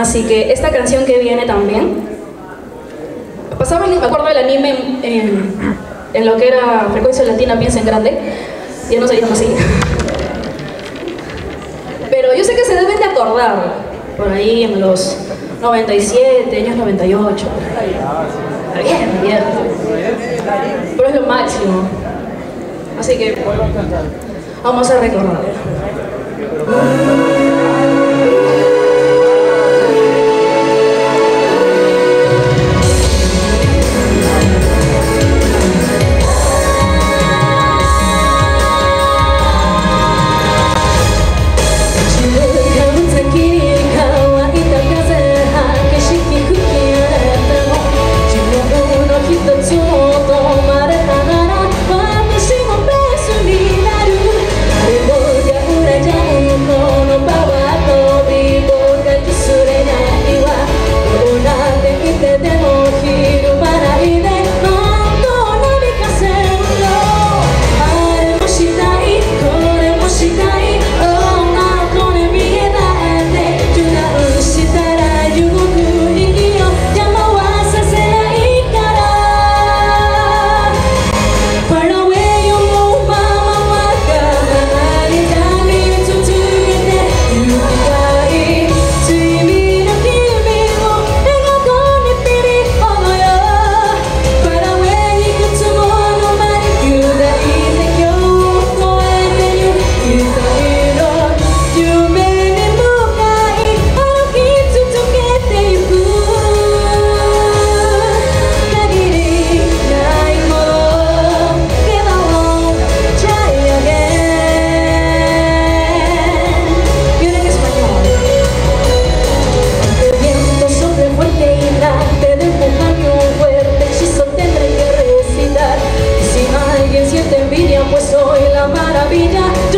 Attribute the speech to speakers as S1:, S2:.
S1: Así que esta canción que viene también, pasaba, me acuerdo del anime en, lo que era Frecuencia Latina Piensa en Grande, ya no se llama así. Pero yo sé que se deben de acordar, por ahí en los 97, años 98. Está bien, bien. Pero es lo máximo. Así que vamos a recordar. maravilla.